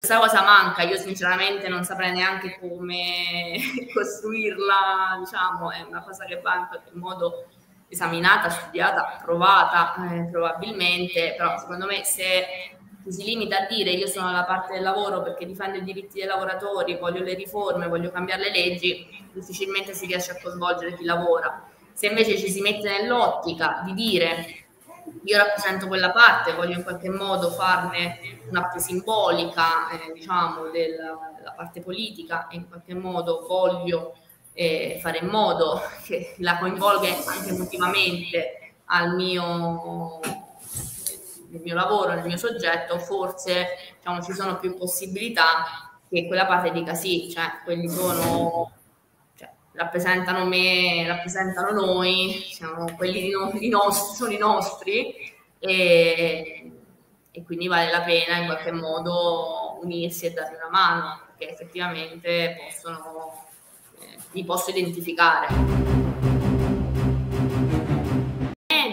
Questa cosa manca, io sinceramente non saprei neanche come costruirla, diciamo, è una cosa che va in qualche modo esaminata, studiata, provata eh, probabilmente, però secondo me se si limita a dire io sono dalla parte del lavoro perché difendo i diritti dei lavoratori, voglio le riforme, voglio cambiare le leggi, difficilmente si riesce a coinvolgere chi lavora. Se invece ci si mette nell'ottica di dire io rappresento quella parte, voglio in qualche modo farne una parte simbolica, eh, diciamo, della, della, parte politica e in qualche modo voglio eh, fare in modo che la coinvolga anche emotivamente al mio nel mio lavoro, nel mio soggetto, forse diciamo, ci sono più possibilità che quella parte dica sì, cioè quelli sono, rappresentano me, rappresentano noi, siamo quelli no, nostri, sono i nostri e, e, quindi vale la pena in qualche modo unirsi e dargli una mano, perché effettivamente possono, eh, li posso identificare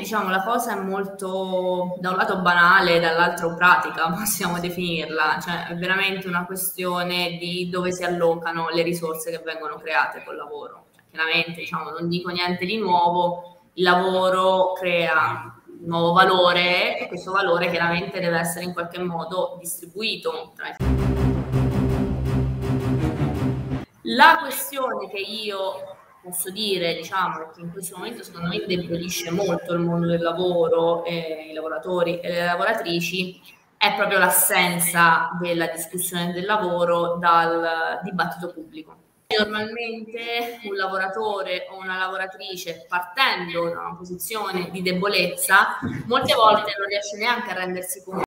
diciamo, la cosa è molto, da un lato banale, dall'altro pratica, possiamo definirla, cioè è veramente una questione di dove si allocano le risorse che vengono create col lavoro. Cioè, chiaramente, diciamo, non dico niente di nuovo, il lavoro crea nuovo valore e questo valore chiaramente deve essere in qualche modo distribuito tra i la questione che io posso dire, diciamo, che in questo momento secondo me indebolisce molto il mondo del lavoro, i lavoratori e le lavoratrici, è proprio l'assenza della discussione del lavoro dal dibattito pubblico. Normalmente un lavoratore o una lavoratrice partendo da una posizione di debolezza, molte volte non riesce neanche a rendersi conto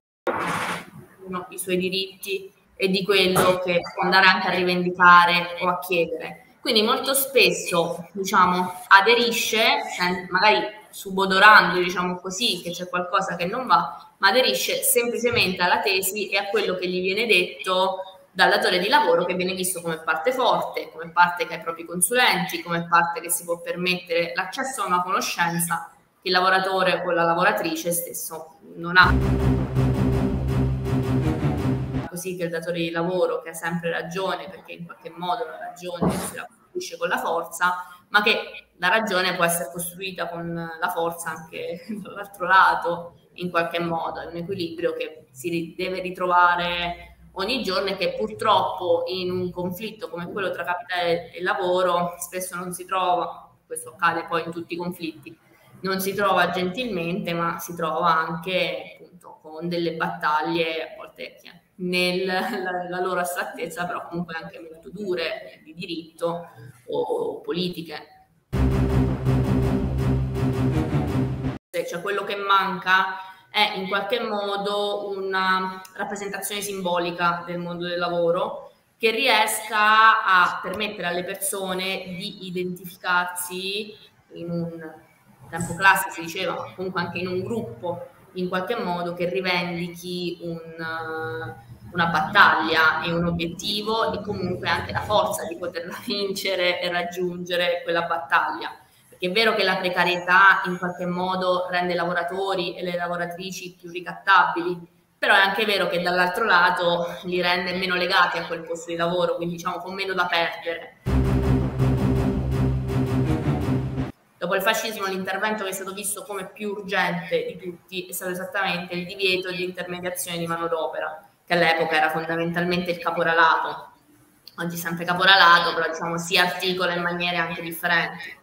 dei suoi diritti e di quello che può andare anche a rivendicare o a chiedere quindi molto spesso, diciamo, aderisce, magari subodorando, diciamo così, che c'è qualcosa che non va, ma aderisce semplicemente alla tesi e a quello che gli viene detto dal datore di lavoro che viene visto come parte forte, come parte che ha i propri consulenti, come parte che si può permettere l'accesso a una conoscenza che il lavoratore o la lavoratrice stesso non ha così che il datore di lavoro che ha sempre ragione, perché in qualche modo la ragione si la costruisce con la forza, ma che la ragione può essere costruita con la forza anche dall'altro lato, in qualche modo, è un equilibrio che si deve ritrovare ogni giorno e che purtroppo in un conflitto come quello tra capitale e lavoro spesso non si trova, questo accade poi in tutti i conflitti, non si trova gentilmente, ma si trova anche appunto con delle battaglie a volte nella loro astrattezza, però comunque anche molto dure di diritto o politiche. Cioè quello che manca è in qualche modo una rappresentazione simbolica del mondo del lavoro che riesca a permettere alle persone di identificarsi in un tempo classico, si diceva, comunque anche in un gruppo in qualche modo che rivendichi un, una battaglia e un obiettivo e comunque anche la forza di poterla vincere e raggiungere quella battaglia. Perché è vero che la precarietà in qualche modo rende i lavoratori e le lavoratrici più ricattabili, però è anche vero che dall'altro lato li rende meno legati a quel posto di lavoro, quindi diciamo con meno da perdere. Dopo il fascismo l'intervento che è stato visto come più urgente di tutti è stato esattamente il divieto di intermediazione di manodopera che all'epoca era fondamentalmente il caporalato, oggi sempre caporalato, però diciamo si articola in maniere anche differenti.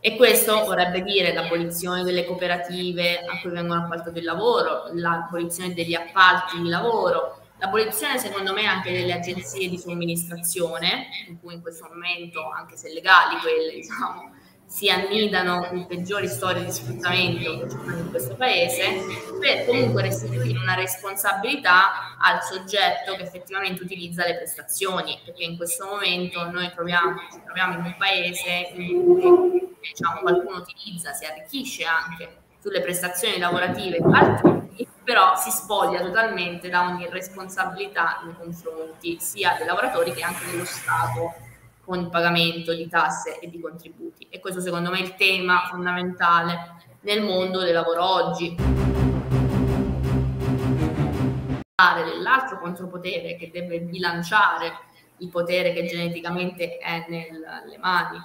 E questo vorrebbe dire l'abolizione delle cooperative a cui vengono appaltato il lavoro, l'abolizione degli appalti di lavoro, l'abolizione secondo me anche delle agenzie di somministrazione, in cui in questo momento, anche se legali quelle, diciamo, si annidano le peggiori storie di sfruttamento in questo paese, per comunque restituire una responsabilità al soggetto che effettivamente utilizza le prestazioni, perché in questo momento noi troviamo, ci troviamo in un paese in cui diciamo, qualcuno utilizza, si arricchisce anche sulle prestazioni lavorative altrui, però si spoglia totalmente da ogni responsabilità nei confronti sia dei lavoratori che anche dello Stato con il pagamento di tasse e di contributi. E questo secondo me è il tema fondamentale nel mondo del lavoro oggi. dell'altro contropotere che deve bilanciare il potere che geneticamente è nelle mani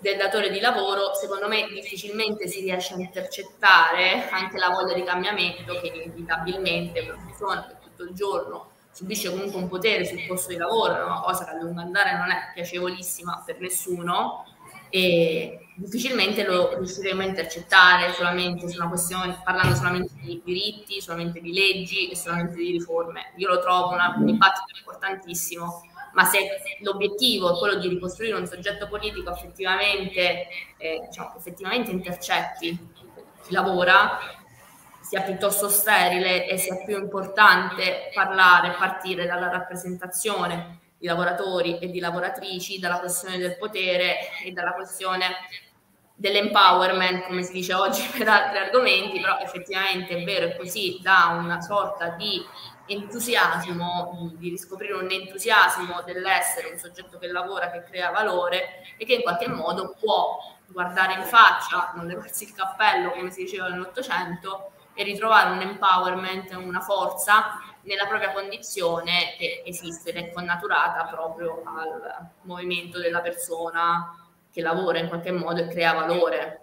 del datore di lavoro, secondo me difficilmente si riesce a intercettare anche la voglia di cambiamento che inevitabilmente per una persona che tutto il giorno subisce comunque un potere sul posto di lavoro, una cosa che a lungo andare non è piacevolissima per nessuno e difficilmente lo riusciremo a intercettare solamente su una questione, parlando solamente di diritti, solamente di leggi e solamente di riforme. Io lo trovo una, un dibattito importantissimo ma se l'obiettivo è quello di ricostruire un soggetto politico effettivamente, eh, diciamo, effettivamente intercetti lavora, sia piuttosto sterile e sia più importante parlare, partire dalla rappresentazione di lavoratori e di lavoratrici, dalla questione del potere e dalla questione dell'empowerment, come si dice oggi per altri argomenti, però effettivamente è vero, è così, da una sorta di entusiasmo, di riscoprire un entusiasmo dell'essere un soggetto che lavora, che crea valore e che in qualche modo può guardare in faccia, non levarsi il cappello come si diceva nell'Ottocento e ritrovare un empowerment, una forza nella propria condizione che esiste ed è connaturata proprio al movimento della persona che lavora in qualche modo e crea valore.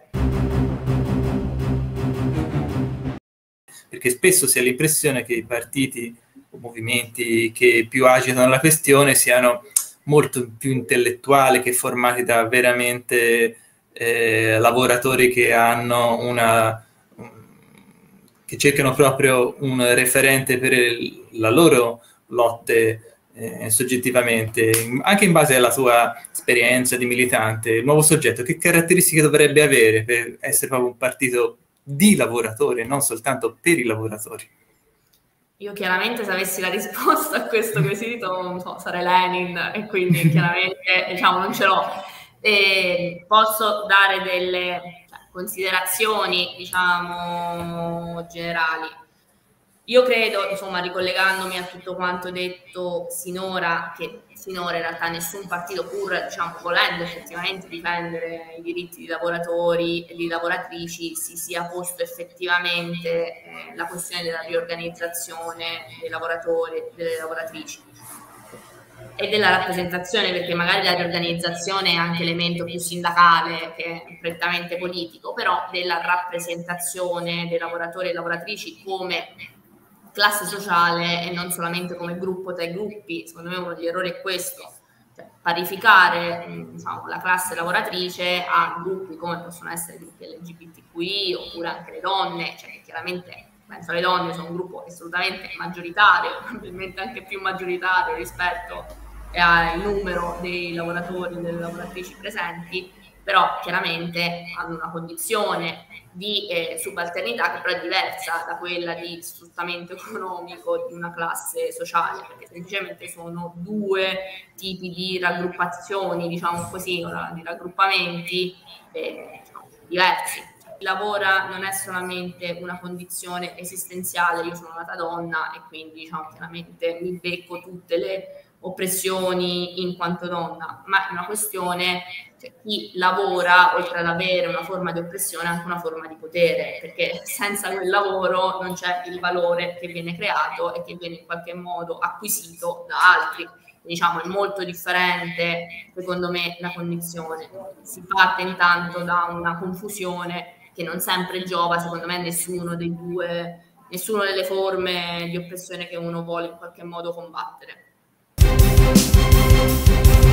perché spesso si ha l'impressione che i partiti o movimenti che più agitano la questione siano molto più intellettuali che formati da veramente eh, lavoratori che hanno una che cercano proprio un referente per il, la loro lotte eh, soggettivamente, anche in base alla tua esperienza di militante, il nuovo soggetto, che caratteristiche dovrebbe avere per essere proprio un partito di lavoratori, non soltanto per i lavoratori. Io chiaramente se avessi la risposta a questo quesito, so, sarei Lenin e quindi chiaramente diciamo non ce l'ho. E posso dare delle considerazioni, diciamo, generali. Io credo, insomma, ricollegandomi a tutto quanto detto sinora, che finora in realtà nessun partito, pur diciamo, volendo effettivamente difendere i diritti di lavoratori e di lavoratrici, si sia posto effettivamente eh, la questione della riorganizzazione dei lavoratori e delle lavoratrici e della rappresentazione, perché magari la riorganizzazione è anche elemento più sindacale che prettamente politico, però della rappresentazione dei lavoratori e lavoratrici come classe sociale e non solamente come gruppo tra i gruppi. Secondo me uno degli errori è questo, cioè, parificare diciamo, la classe lavoratrice a gruppi come possono essere i gruppi LGBTQI oppure anche le donne, cioè che chiaramente penso alle donne sono un gruppo assolutamente maggioritario, probabilmente anche più maggioritario rispetto al numero dei lavoratori e delle lavoratrici presenti, però chiaramente hanno una condizione di eh, subalternità che però è diversa da quella di sfruttamento economico di una classe sociale, perché semplicemente sono due tipi di raggruppazioni, diciamo così, di raggruppamenti eh, diciamo, diversi. Chi lavora non è solamente una condizione esistenziale, io sono nata donna e quindi diciamo, chiaramente mi becco tutte le oppressioni in quanto donna, ma è una questione cioè, chi lavora, oltre ad avere una forma di oppressione, anche una forma di potere, perché senza quel lavoro non c'è il valore che viene creato e che viene in qualche modo acquisito da altri. Diciamo, è molto differente, secondo me, la condizione. Si parte intanto da una confusione che non sempre giova, secondo me, nessuno dei due, nessuna delle forme di oppressione che uno vuole in qualche modo combattere. Música